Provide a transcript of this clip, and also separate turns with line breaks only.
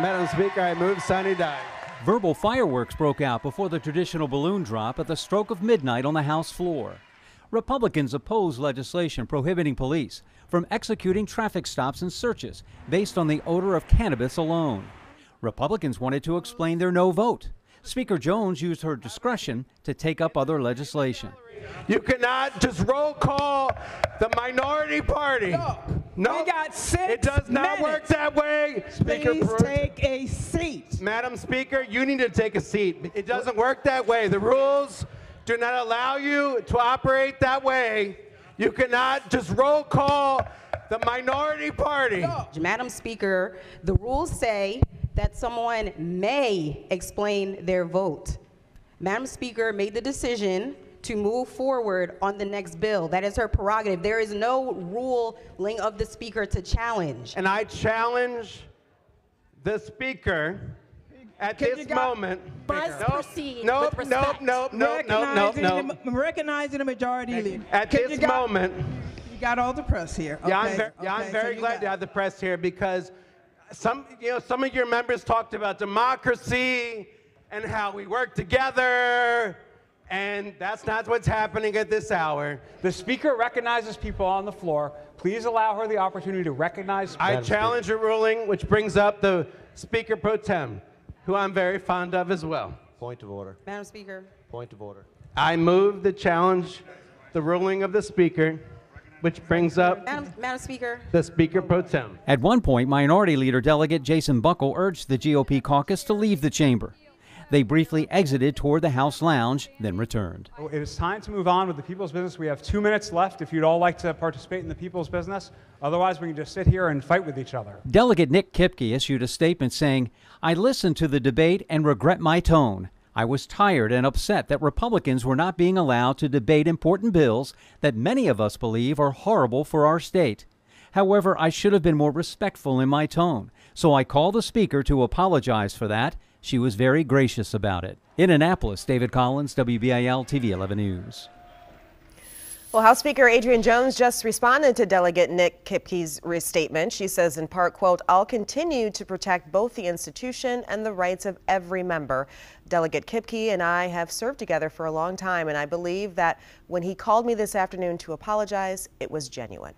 Madam Speaker, I move Sine Die.
Verbal fireworks broke out before the traditional balloon drop at the stroke of midnight on the House floor. Republicans opposed legislation prohibiting police from executing traffic stops and searches based on the odor of cannabis alone. Republicans wanted to explain their no vote. Speaker Jones used her discretion to take up other legislation.
You cannot just roll call the minority party.
No, we got six
It does not
minutes.
work that way. Speaker
Please
Pro-
take a seat.
Madam Speaker, you need to take a seat. It doesn't work that way. The rules do not allow you to operate that way. You cannot just roll call the minority party.
Madam Speaker, the rules say that someone may explain their vote. Madam Speaker made the decision to move forward on the next bill. That is her prerogative. There is no ruling of the Speaker to challenge.
And I challenge the Speaker at
Can
this moment.
Must
Nope,
proceed
nope,
with
nope,
respect.
nope, nope, nope, nope,
Recognizing
nope.
the- Recognizing the majority leader.
At
Can
this
you
moment,
You got all the press here.
yeah, I'm
okay?
very, yeah, I'm
Okay, so
glad to have the press here because some, you know, some of your members talked about democracy and how we work together, and that's not what's happening at this hour.
The Speaker recognizes people on the floor. Please allow her the opportunity to recognize.
I challenge a ruling which brings up the Speaker pro tem, who I'm very fond of as well.
Point of order.
Madam Speaker.
Point of order.
I move the challenge the ruling of the Speaker, which brings up
Madam, Madam Speaker.
the Speaker pro tem.
At one point, Minority Leader Delegate Jason Buckel urged the GOP caucus to leave the chamber. They briefly exited toward the House lounge, then returned.
It is time to move on with the people's business. We have two minutes left if you'd all like to participate in the people's business. Otherwise, we can just sit here and fight with each other.
Delegate Nic Kipke issued a statement saying, I listened to the debate and regret my tone. I was tired and upset that Republicans were not being allowed to debate important bills that many of us believe are horrible for our state. However, I should have been more respectful in my tone, so I call the Speaker to apologize for that. She was very gracious about it. In Annapolis, David Collins, WBAL TV 11 News.
Well, House Speaker Adrienne Jones just responded to Delegate Nic Kipke's restatement. She says in part, quote, I'll continue to protect both the institution and the rights of every member. Delegate Kipke and I have served together for a long time, and I believe that when he called me this afternoon to apologize, it was genuine.